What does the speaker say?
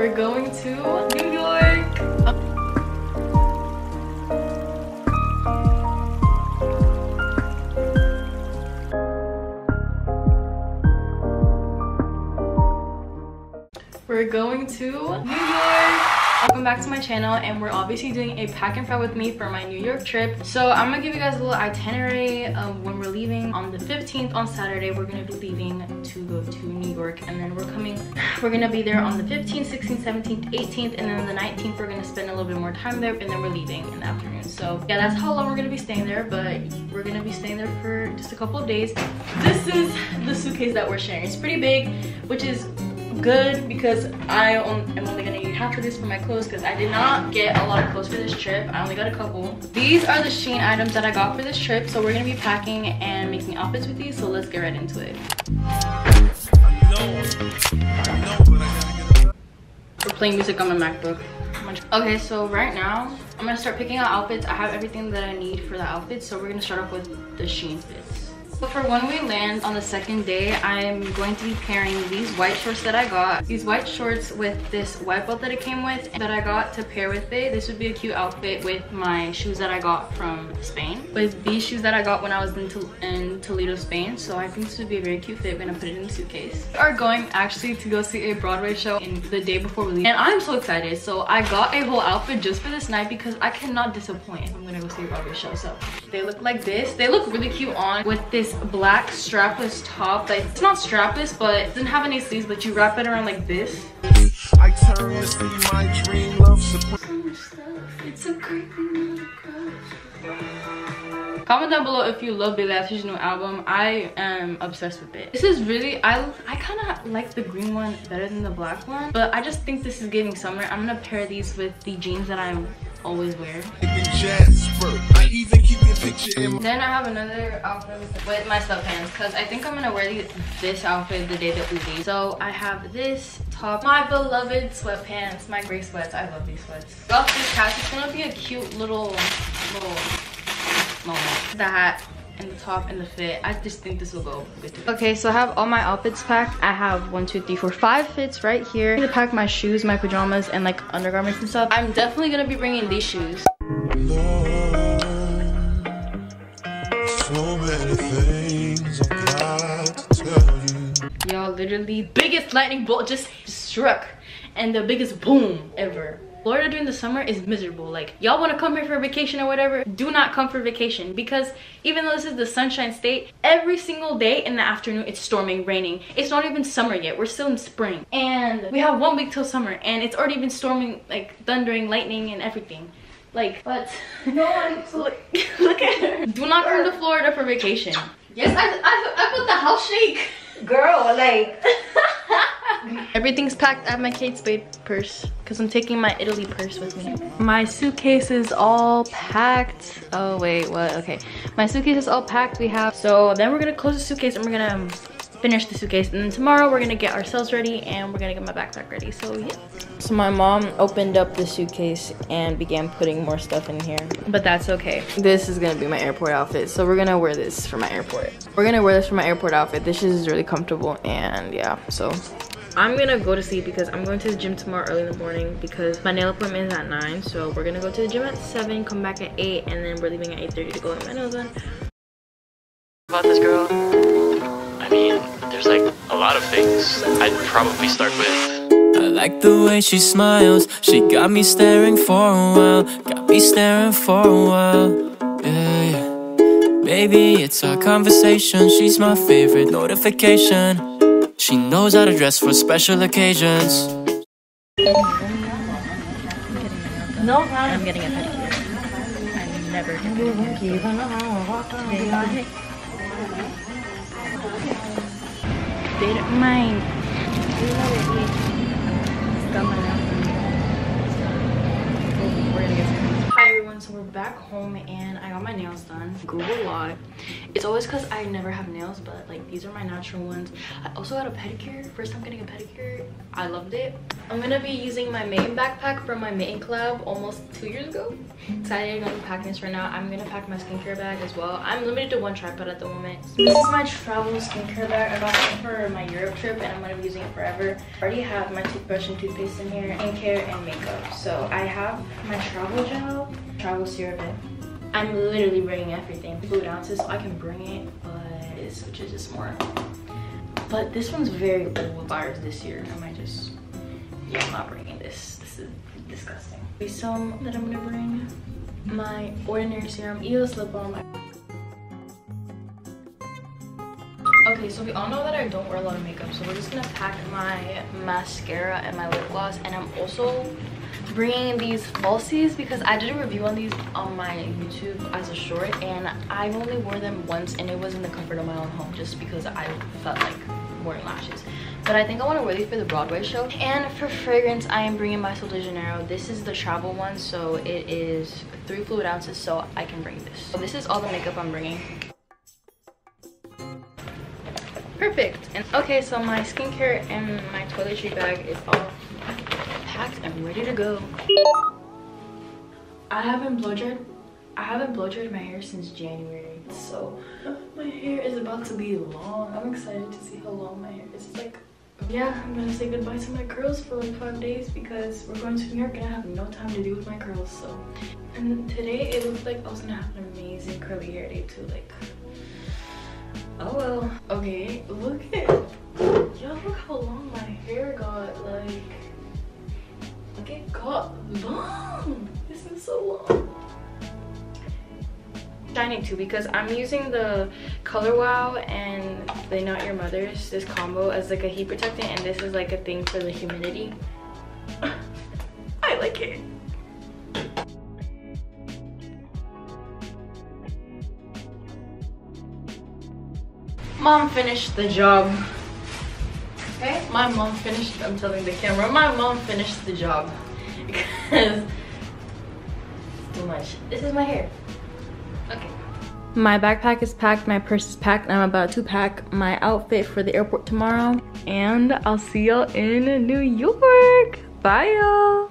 We're going to New York. We're going to New York. Welcome back to my channel and we're obviously doing a pack and fry with me for my New York trip. So I'm gonna give you guys a little itinerary of when we're leaving. On the 15th on Saturday, we're gonna be leaving to go to New York and then we're coming, we're gonna be there on the 15th, 16th, 17th, 18th, and then the 19th we're gonna spend a little bit more time there and then we're leaving in the afternoon. So yeah, that's how long we're gonna be staying there, but we're gonna be staying there for just a couple of days. This is the suitcase that we're sharing. It's pretty big, which is good because I am only gonna use half of this for my clothes because I did not get a lot of clothes for this trip. I only got a couple. These are the Shein items that I got for this trip. So we're gonna be packing and making outfits with these. So let's get right into it. We're playing music on my MacBook. Okay, so right now, I'm gonna start picking out outfits. I have everything that I need for the outfits. So we're gonna start off with the Shein fits. So for when we land on the second day, I'm going to be pairing these white shorts that I got. These white shorts with this white belt that it came with that I got to pair with it. This would be a cute outfit with my shoes that I got from Spain. With these shoes that I got when I was in, in Toledo, Spain. So I think this would be a very cute fit. I'm gonna put it in the suitcase. We are going actually to go see a Broadway show in the day before we leave. And I'm so excited. So I got a whole outfit just for this night because I cannot disappoint if I'm gonna go see a Broadway show. So they look like this. They look really cute on with this black strapless top like it's not strapless but it doesn't have any sleeves but you wrap it around like this I turn to see my dream love support. So much stuff. It's a great Comment down below if you love Billie Eilish's new album. I am obsessed with it. This is really, I I kind of like the green one better than the black one. But I just think this is giving summer. I'm going to pair these with the jeans that I'm always wear. Then I have another outfit with my sweatpants because I think I'm gonna wear these, this outfit the day that we leave. So I have this top, my beloved sweatpants, my gray sweats. I love these sweats. Off this hat, it's gonna be a cute little, little moment. The hat and the top and the fit. I just think this will go good together. Okay, so I have all my outfits packed. I have one, two, three, four, five fits right here. I'm gonna pack my shoes, my pajamas, and like undergarments and stuff. I'm definitely gonna be bringing these shoes. Y'all, literally, biggest lightning bolt just struck and the biggest boom ever. Florida during the summer is miserable. Like, y'all want to come here for vacation or whatever, do not come for vacation because even though this is the sunshine state, every single day in the afternoon it's storming, raining. It's not even summer yet. We're still in spring. And we have one week till summer and it's already been storming, like thundering, lightning and everything. Like, but no one, look, look at her. Do not come to Florida for vacation. Yes, I, I, I put the house shake. Girl, like. Everything's packed. I have my Kate Spade purse because I'm taking my Italy purse with me. My suitcase is all packed. Oh, wait, what? Okay. My suitcase is all packed. We have, so then we're going to close the suitcase and we're going to um, finish the suitcase. And then tomorrow we're going to get ourselves ready and we're going to get my backpack ready. So, yeah. So my mom opened up the suitcase and began putting more stuff in here. But that's okay. This is going to be my airport outfit. So we're going to wear this for my airport. We're going to wear this for my airport outfit. This is really comfortable and yeah, so I'm gonna go to sleep because I'm going to the gym tomorrow early in the morning because my nail appointment is at 9. So we're gonna go to the gym at 7, come back at 8, and then we're leaving at 8.30 to go get my nails done. About this girl? I mean, there's like a lot of things. I'd probably start with. I like the way she smiles. She got me staring for a while. Got me staring for a while. Yeah, yeah. Baby, it's our conversation. She's my favorite notification. She knows how to dress for special occasions. No, I'm getting a pedicure. I'm never getting a pedicure. Hi everyone, so we're back home and I got my nails done. Grew a lot. It's always because I never have nails, but like these are my natural ones. I also got a pedicure. First time getting a pedicure. I loved it. I'm gonna be using my main backpack from my main collab almost two years ago. Excited to be packing this right now. I'm gonna pack my skincare bag as well. I'm limited to one tripod at the moment. This is my travel skincare bag. I got it for my Europe trip and I'm gonna be using it forever. I already have my toothbrush and toothpaste in here, skincare and makeup. So I have my travel gel, travel CeraVe. I'm literally bringing everything. Fluid ounces, so I can bring it, but it switches just more. But this one's very old buyers this year. I might just, yeah, I'm not bringing this. This is disgusting. Some that I'm gonna bring, my Ordinary Serum EOS Lip Balm. Okay, so we all know that I don't wear a lot of makeup, so we're just gonna pack my mascara and my lip gloss, and I'm also bringing these falsies because I did a review on these on my YouTube as a short and I only wore them once and it was in the comfort of my own home just because I felt like wearing lashes. But I think I want to wear these for the Broadway show. And for fragrance, I am bringing my Sol de Janeiro. This is the travel one, so it is three fluid ounces, so I can bring this. So this is all the makeup I'm bringing. Perfect. And okay, so my skincare and my toiletry bag is all packed and ready to go. I haven't blow dried. I haven't blow dried my hair since January, so my hair is about to be long. I'm excited to see how long my hair is. It's like, yeah, I'm gonna say goodbye to my curls for like five days because we're going to New York and I have no time to deal with my curls. So, and today it looked like I was gonna have an amazing curly hair day too. Like, oh well. Okay, look at y'all. Look how long my hair got. Like it got long. This is so long. Shining too because I'm using the Color Wow and the Not Your Mother's, this combo as like a heat protectant and this is like a thing for the humidity. I like it. Mom finished the job. Okay, my mom finished, I'm telling the camera, my mom finished the job because it's too much. This is my hair. Okay. My backpack is packed, my purse is packed, I'm about to pack my outfit for the airport tomorrow. And I'll see y'all in New York. Bye y'all.